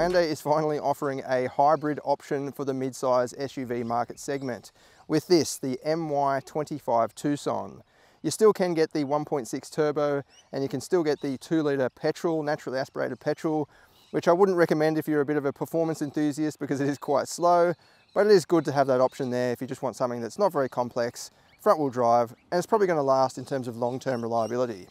Hyundai is finally offering a hybrid option for the mid-size SUV market segment with this, the MY25 Tucson. You still can get the 1.6 turbo and you can still get the 2 litre petrol, naturally aspirated petrol, which I wouldn't recommend if you're a bit of a performance enthusiast because it is quite slow, but it is good to have that option there if you just want something that's not very complex, front wheel drive, and it's probably going to last in terms of long-term reliability.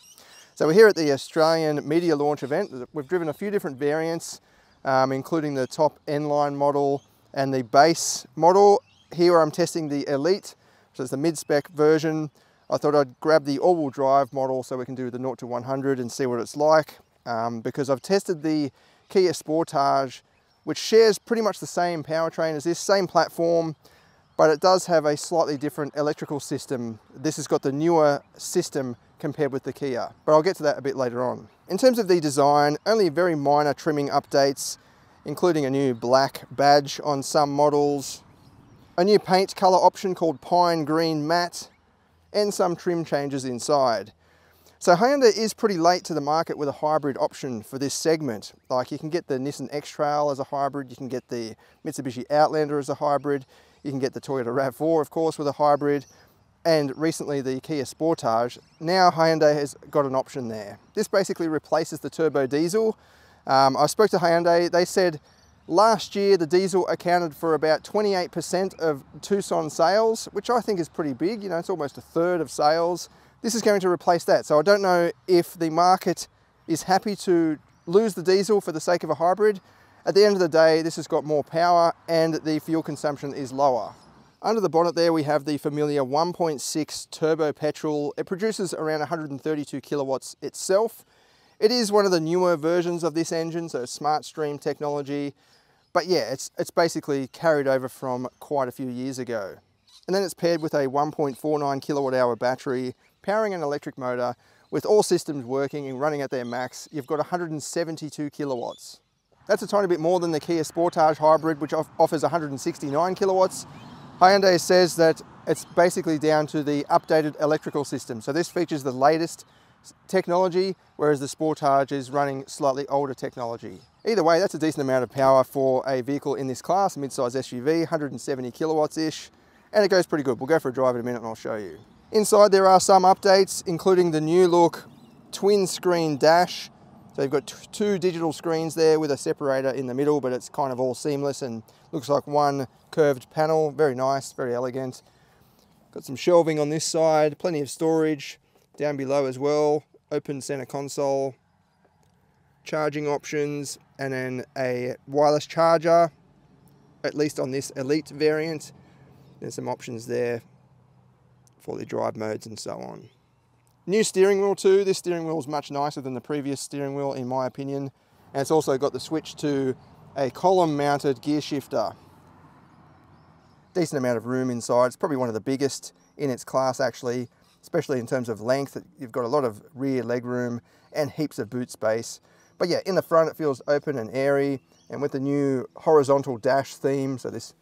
So we're here at the Australian media launch event. We've driven a few different variants, um, including the top N-line model and the base model. Here I'm testing the Elite, so it's the mid-spec version. I thought I'd grab the all-wheel drive model so we can do the 0 to 100 and see what it's like, um, because I've tested the Kia Sportage, which shares pretty much the same powertrain as this, same platform, but it does have a slightly different electrical system. This has got the newer system compared with the Kia, but I'll get to that a bit later on. In terms of the design, only very minor trimming updates, including a new black badge on some models, a new paint color option called Pine Green Matte, and some trim changes inside. So Hyundai is pretty late to the market with a hybrid option for this segment. Like you can get the Nissan X-Trail as a hybrid, you can get the Mitsubishi Outlander as a hybrid, you can get the Toyota RAV4 of course with a hybrid, and recently the Kia Sportage. Now Hyundai has got an option there. This basically replaces the turbo diesel. Um, I spoke to Hyundai, they said last year the diesel accounted for about 28% of Tucson sales, which I think is pretty big, you know, it's almost a third of sales. This is going to replace that. So I don't know if the market is happy to lose the diesel for the sake of a hybrid. At the end of the day, this has got more power and the fuel consumption is lower. Under the bonnet there we have the familiar 1.6 turbo petrol. It produces around 132 kilowatts itself. It is one of the newer versions of this engine, so smart stream technology. But yeah, it's, it's basically carried over from quite a few years ago. And then it's paired with a 1.49 kilowatt hour battery, powering an electric motor. With all systems working and running at their max, you've got 172 kilowatts. That's a tiny bit more than the Kia Sportage Hybrid, which offers 169 kilowatts, Hyundai says that it's basically down to the updated electrical system. So this features the latest technology, whereas the Sportage is running slightly older technology. Either way, that's a decent amount of power for a vehicle in this class, mid-size SUV, 170 kilowatts-ish, and it goes pretty good. We'll go for a drive in a minute and I'll show you. Inside there are some updates, including the new look twin screen dash, so you've got two digital screens there with a separator in the middle, but it's kind of all seamless and looks like one curved panel. Very nice, very elegant. Got some shelving on this side, plenty of storage down below as well. Open center console, charging options, and then a wireless charger, at least on this Elite variant. There's some options there for the drive modes and so on. New steering wheel too. This steering wheel is much nicer than the previous steering wheel in my opinion. And it's also got the switch to a column mounted gear shifter. Decent amount of room inside. It's probably one of the biggest in its class actually, especially in terms of length. You've got a lot of rear leg room and heaps of boot space. But yeah, in the front it feels open and airy and with the new horizontal dash theme, so this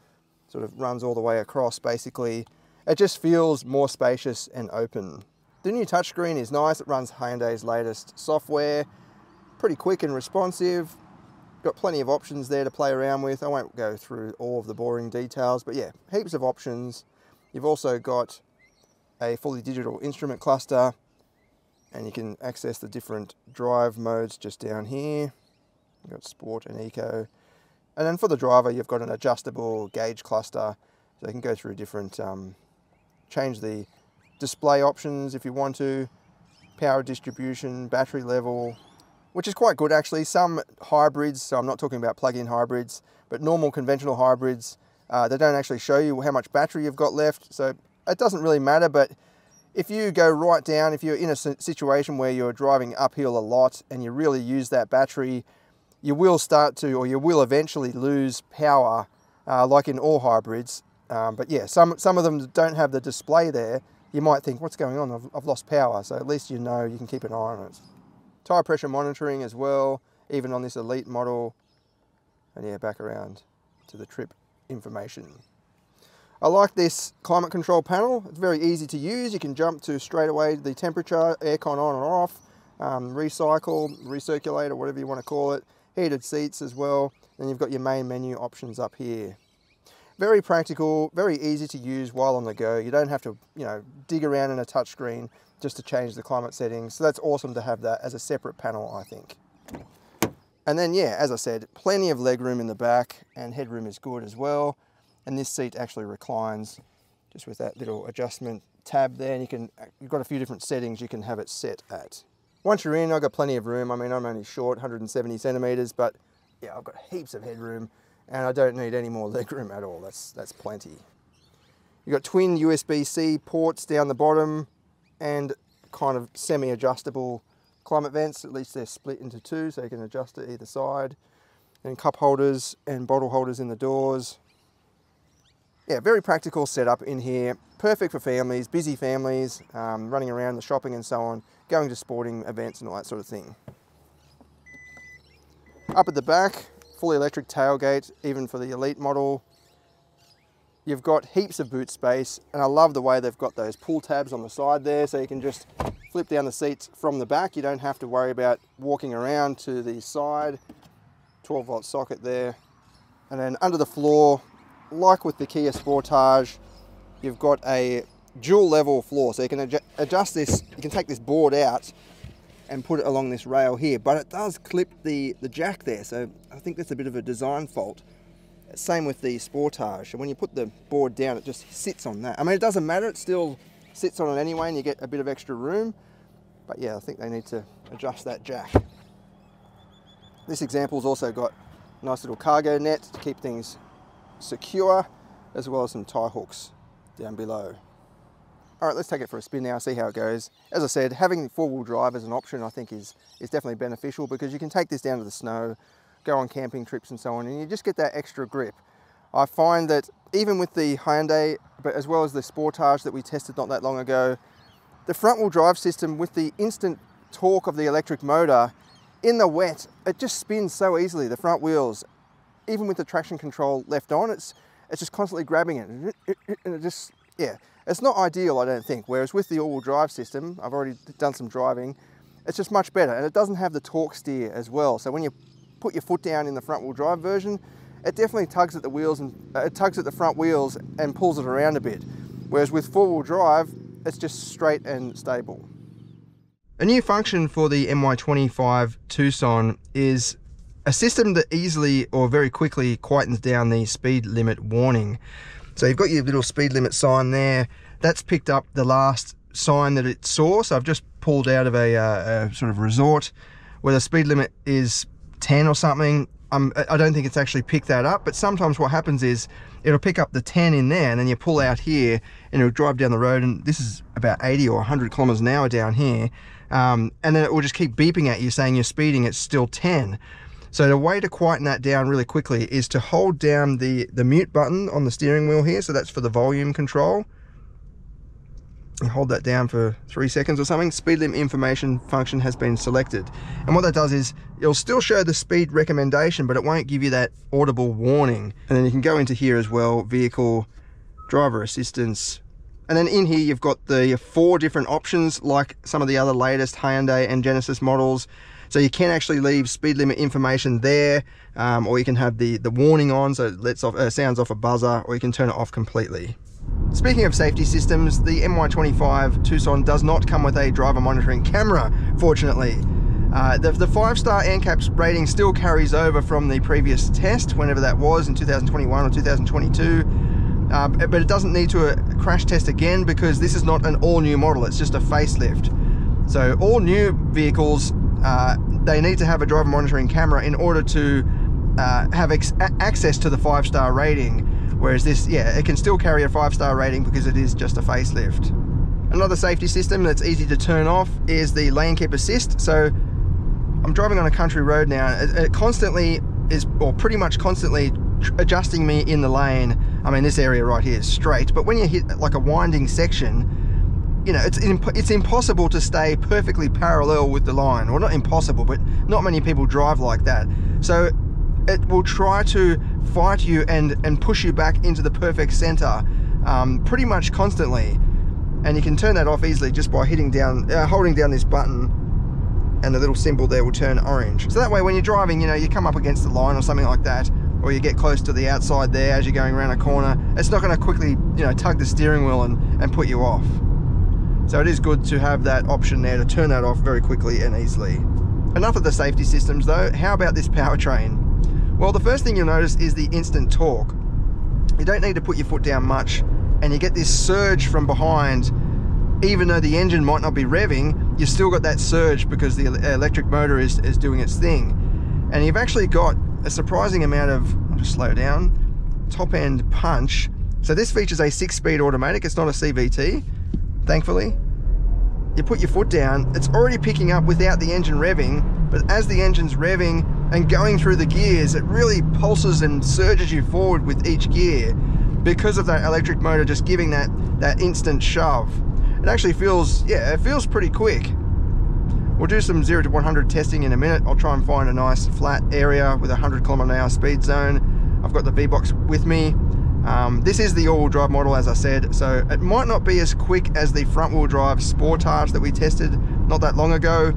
sort of runs all the way across basically, it just feels more spacious and open. The new touchscreen is nice. It runs Hyundai's latest software. Pretty quick and responsive. Got plenty of options there to play around with. I won't go through all of the boring details, but yeah, heaps of options. You've also got a fully digital instrument cluster and you can access the different drive modes just down here. You've got sport and eco. And then for the driver, you've got an adjustable gauge cluster so you can go through different, um, change the display options if you want to, power distribution, battery level, which is quite good actually. Some hybrids, so I'm not talking about plug-in hybrids, but normal conventional hybrids, uh, they don't actually show you how much battery you've got left. So it doesn't really matter, but if you go right down, if you're in a situation where you're driving uphill a lot and you really use that battery, you will start to, or you will eventually lose power, uh, like in all hybrids. Um, but yeah, some, some of them don't have the display there, you might think, what's going on? I've, I've lost power. So at least you know you can keep an eye on it. Tire pressure monitoring as well, even on this Elite model. And yeah, back around to the trip information. I like this climate control panel. It's very easy to use. You can jump to straight away the temperature, aircon on and off, um, recycle, recirculate, or whatever you want to call it. Heated seats as well. Then you've got your main menu options up here. Very practical, very easy to use while on the go. You don't have to, you know, dig around in a touchscreen just to change the climate settings. So that's awesome to have that as a separate panel, I think. And then, yeah, as I said, plenty of leg room in the back and headroom is good as well. And this seat actually reclines just with that little adjustment tab there. And you can, you've got a few different settings you can have it set at. Once you're in, I've got plenty of room. I mean, I'm only short, 170 centimeters, but yeah, I've got heaps of headroom and I don't need any more legroom at all. That's, that's plenty. You've got twin USB-C ports down the bottom and kind of semi-adjustable climate vents. At least they're split into two so you can adjust it either side. And cup holders and bottle holders in the doors. Yeah, very practical setup in here. Perfect for families, busy families, um, running around the shopping and so on, going to sporting events and all that sort of thing. Up at the back, fully electric tailgate, even for the Elite model. You've got heaps of boot space, and I love the way they've got those pull tabs on the side there, so you can just flip down the seats from the back. You don't have to worry about walking around to the side. 12 volt socket there. And then under the floor, like with the Kia Sportage, you've got a dual level floor. So you can adjust this, you can take this board out and put it along this rail here, but it does clip the, the jack there. So I think that's a bit of a design fault. Same with the Sportage. When you put the board down, it just sits on that. I mean, it doesn't matter. It still sits on it anyway, and you get a bit of extra room. But yeah, I think they need to adjust that jack. This example's also got a nice little cargo net to keep things secure, as well as some tie hooks down below. All right, let's take it for a spin now, see how it goes. As I said, having four-wheel drive as an option I think is, is definitely beneficial because you can take this down to the snow, go on camping trips and so on, and you just get that extra grip. I find that even with the Hyundai, but as well as the Sportage that we tested not that long ago, the front-wheel drive system with the instant torque of the electric motor, in the wet, it just spins so easily, the front wheels. Even with the traction control left on, it's, it's just constantly grabbing it. And it just, yeah, it's not ideal, I don't think, whereas with the all-wheel drive system, I've already done some driving, it's just much better, and it doesn't have the torque steer as well. So when you put your foot down in the front-wheel drive version, it definitely tugs at the wheels and uh, it tugs at the front wheels and pulls it around a bit. Whereas with four-wheel drive, it's just straight and stable. A new function for the MY25 Tucson is a system that easily or very quickly quietens down the speed limit warning. So you've got your little speed limit sign there. That's picked up the last sign that it saw. So I've just pulled out of a, uh, a sort of resort where the speed limit is 10 or something. Um, I don't think it's actually picked that up, but sometimes what happens is it'll pick up the 10 in there and then you pull out here and it'll drive down the road and this is about 80 or 100 kilometers an hour down here. Um, and then it will just keep beeping at you saying you're speeding, it's still 10. So the way to quieten that down really quickly is to hold down the, the mute button on the steering wheel here. So that's for the volume control. And hold that down for three seconds or something. Speed limit information function has been selected. And what that does is it'll still show the speed recommendation, but it won't give you that audible warning. And then you can go into here as well, vehicle, driver assistance, and then in here, you've got the four different options, like some of the other latest Hyundai and Genesis models. So you can actually leave speed limit information there, um, or you can have the, the warning on, so it lets off, uh, sounds off a buzzer, or you can turn it off completely. Speaking of safety systems, the MY25 Tucson does not come with a driver monitoring camera, fortunately. Uh, the, the five-star NCAP's rating still carries over from the previous test, whenever that was, in 2021 or 2022. Uh, but it doesn't need to uh, crash test again because this is not an all-new model, it's just a facelift. So all new vehicles uh, they need to have a driver monitoring camera in order to uh, have access to the five star rating. Whereas this, yeah, it can still carry a five star rating because it is just a facelift. Another safety system that's easy to turn off is the lane keep assist. So I'm driving on a country road now. It, constantly is, or pretty much constantly adjusting me in the lane. I mean, this area right here is straight, but when you hit like a winding section, you know, it's, it's impossible to stay perfectly parallel with the line. Well, not impossible, but not many people drive like that. So it will try to fight you and, and push you back into the perfect center um, pretty much constantly. And you can turn that off easily just by hitting down, uh, holding down this button and the little symbol there will turn orange. So that way when you're driving, you know, you come up against the line or something like that, or you get close to the outside there as you're going around a corner, it's not going to quickly, you know, tug the steering wheel and, and put you off. So it is good to have that option there to turn that off very quickly and easily. Enough of the safety systems though, how about this powertrain? Well, the first thing you'll notice is the instant torque. You don't need to put your foot down much and you get this surge from behind even though the engine might not be revving, you've still got that surge because the electric motor is, is doing its thing. And you've actually got a surprising amount of, I'll just slow down, top end punch. So this features a six speed automatic, it's not a CVT, thankfully. You put your foot down, it's already picking up without the engine revving, but as the engine's revving and going through the gears, it really pulses and surges you forward with each gear because of that electric motor just giving that, that instant shove. It actually feels, yeah, it feels pretty quick. We'll do some 0 to 100 testing in a minute. I'll try and find a nice flat area with a 100 kilometer an hour speed zone. I've got the V-Box with me. Um, this is the all-wheel drive model, as I said, so it might not be as quick as the front-wheel drive Sportage that we tested not that long ago,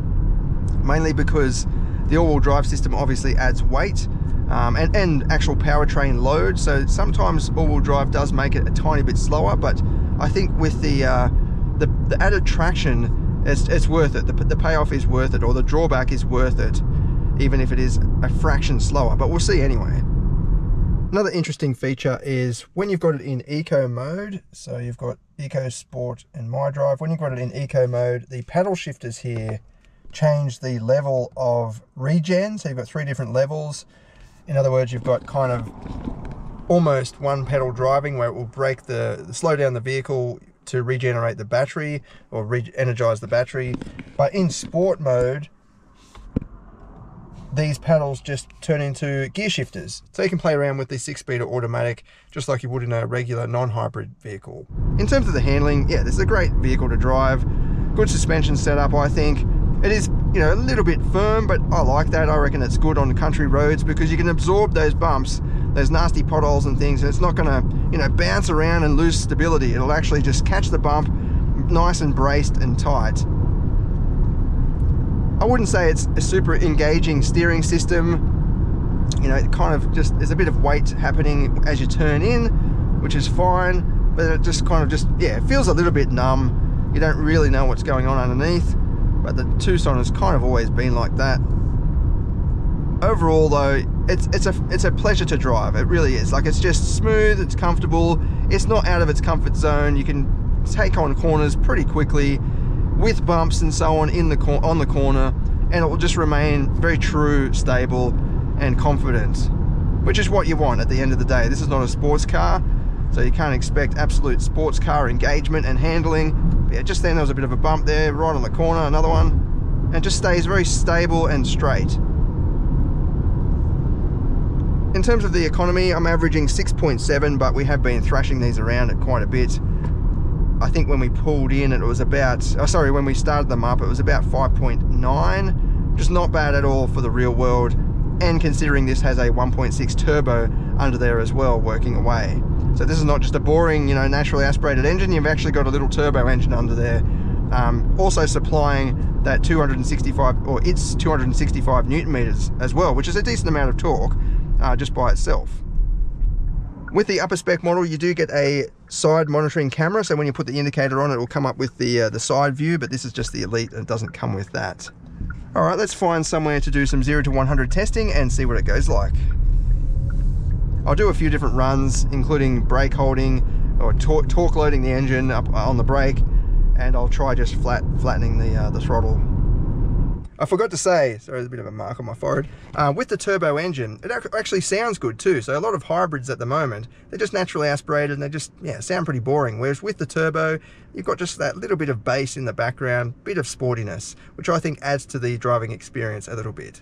mainly because the all-wheel drive system obviously adds weight um, and, and actual powertrain load, so sometimes all-wheel drive does make it a tiny bit slower, but I think with the uh, the, the added traction, it's, it's worth it. The, the payoff is worth it, or the drawback is worth it, even if it is a fraction slower, but we'll see anyway. Another interesting feature is when you've got it in eco mode, so you've got eco sport and my drive, when you've got it in eco mode, the paddle shifters here change the level of regen. So you've got three different levels. In other words, you've got kind of almost one pedal driving where it will brake the, slow down the vehicle to regenerate the battery or re-energize the battery. But in sport mode, these paddles just turn into gear shifters. So you can play around with the six-speed automatic just like you would in a regular non-hybrid vehicle. In terms of the handling, yeah, this is a great vehicle to drive. Good suspension setup, I think. It is, you know, a little bit firm, but I like that. I reckon it's good on country roads because you can absorb those bumps, those nasty potholes and things, and it's not gonna, you know, bounce around and lose stability. It'll actually just catch the bump nice and braced and tight. I wouldn't say it's a super engaging steering system. You know, it kind of just, there's a bit of weight happening as you turn in, which is fine, but it just kind of just, yeah, it feels a little bit numb. You don't really know what's going on underneath, but the Tucson has kind of always been like that. Overall though, it's, it's, a, it's a pleasure to drive, it really is. Like it's just smooth, it's comfortable, it's not out of its comfort zone, you can take on corners pretty quickly, with bumps and so on in the on the corner and it will just remain very true, stable and confident, which is what you want at the end of the day. This is not a sports car, so you can't expect absolute sports car engagement and handling. But yeah, just then there was a bit of a bump there, right on the corner, another one, and just stays very stable and straight. In terms of the economy, I'm averaging 6.7, but we have been thrashing these around at quite a bit. I think when we pulled in it was about, oh sorry, when we started them up it was about 5.9, just not bad at all for the real world and considering this has a 1.6 turbo under there as well working away. So this is not just a boring, you know, naturally aspirated engine, you've actually got a little turbo engine under there. Um, also supplying that 265, or its 265 newton meters as well, which is a decent amount of torque uh, just by itself. With the upper spec model, you do get a side monitoring camera. So when you put the indicator on, it will come up with the, uh, the side view, but this is just the Elite and it doesn't come with that. All right, let's find somewhere to do some 0 to 100 testing and see what it goes like. I'll do a few different runs, including brake holding or tor torque loading the engine up on the brake, and I'll try just flat flattening the, uh, the throttle I forgot to say, sorry, there's a bit of a mark on my forehead. Uh, with the turbo engine, it actually sounds good too. So a lot of hybrids at the moment, they're just naturally aspirated and they just, yeah, sound pretty boring. Whereas with the turbo, you've got just that little bit of bass in the background, bit of sportiness, which I think adds to the driving experience a little bit.